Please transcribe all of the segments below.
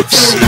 نفسي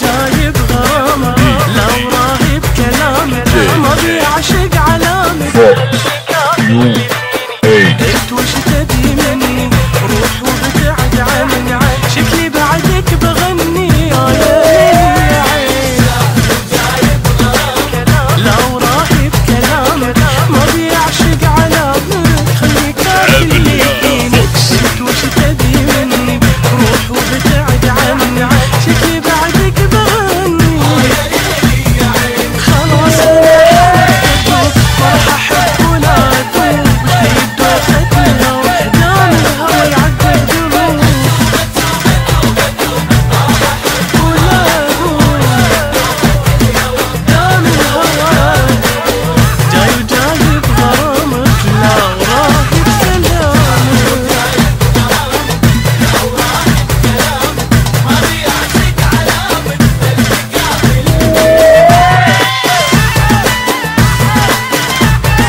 جاي بغرامة لو راهب كلامك ما علامك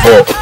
hip hop.